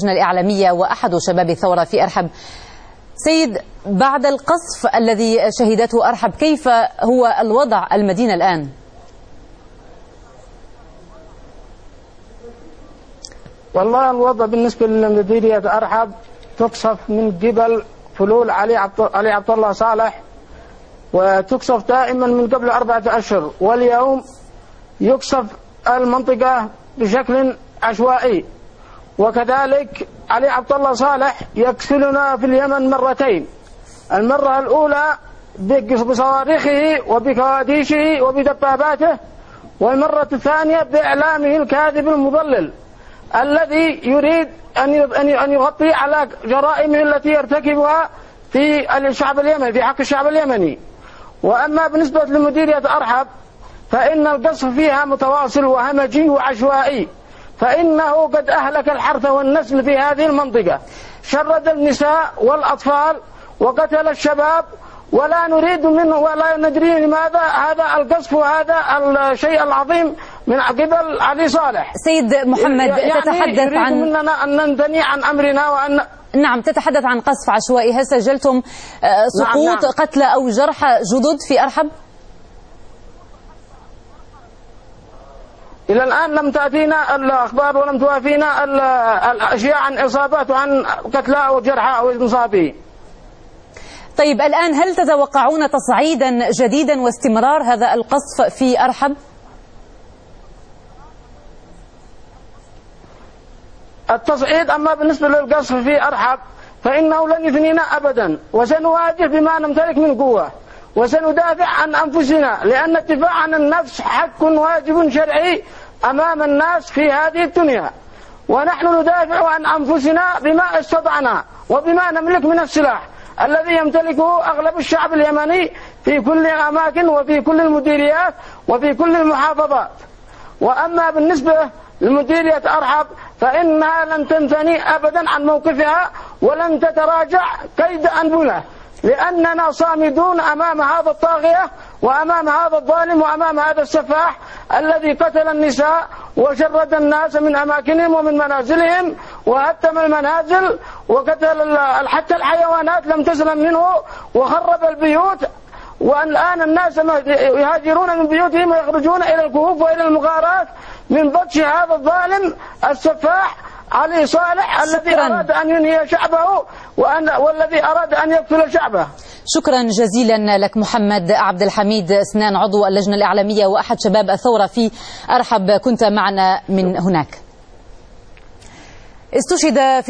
اللجنة الإعلامية وأحد شباب الثورة في أرحب سيد بعد القصف الذي شهدته أرحب كيف هو الوضع المدينة الآن؟ والله الوضع بالنسبة لمديرية أرحب تقصف من قبل فلول علي علي عبد الله صالح وتقصف دائما من قبل أربعة أشهر واليوم يقصف المنطقة بشكل عشوائي وكذلك علي عبد الله صالح يقتلنا في اليمن مرتين. المرة الأولى بصواريخه وبكواديشه وبدباباته والمرة الثانية بإعلامه الكاذب المضلل الذي يريد أن أن يغطي على جرائمه التي يرتكبها في الشعب اليمني في حق الشعب اليمني. وأما بالنسبة لمديرية أرحب فإن القصف فيها متواصل وهمجي وعشوائي. فإنه قد أهلك الحرث والنسل في هذه المنطقة شرد النساء والأطفال وقتل الشباب ولا نريد منه ولا ندري لماذا هذا القصف وهذا الشيء العظيم من قبل علي صالح سيد محمد يعني تتحدث يريد عن مننا أن ننتني عن أمرنا وأن نعم تتحدث عن قصف عشوائي هل سجلتم آه، سقوط نعم. قتلى أو جرحى جدد في أرحب؟ إلى الآن لم تأتينا الأخبار ولم توافينا ال- الأشياء عن إصابات وعن قتلى أو جرحى أو مصابين طيب الآن هل تتوقعون تصعيدا جديدا واستمرار هذا القصف في أرحب؟ التصعيد أما بالنسبة للقصف في أرحب فإنه لن يثنينا أبدا وسنواجه بما نمتلك من قوة وسندافع عن أنفسنا لأن الدفاع عن النفس حق واجب شرعي أمام الناس في هذه الدنيا. ونحن ندافع عن أنفسنا بما استطعنا وبما نملك من السلاح. الذي يمتلكه أغلب الشعب اليمني في كل الأماكن وفي كل المديريات وفي كل المحافظات. وأما بالنسبة لمديرية أرحب فإنها لن تنثني أبدا عن موقفها ولن تتراجع كيد أنبله لأننا صامدون أمام هذا الطاغية وأمام هذا الظالم وأمام هذا السفاح الذي قتل النساء وشرد الناس من أماكنهم ومن منازلهم وهتم المنازل وقتل حتى الحيوانات لم تسلم منه وخرب البيوت والآن الناس يهاجرون من بيوتهم ويخرجون إلى الكهوف وإلى المغارات من بطش هذا الظالم السفاح علي صالح الذي. أراد أن ينهي شعبه وأن والذي أراد أن يقتل شعبه شكرا جزيلا لك محمد عبد الحميد سنان عضو اللجنة الإعلامية وأحد شباب الثورة في أرحب كنت معنا من هناك استشهد في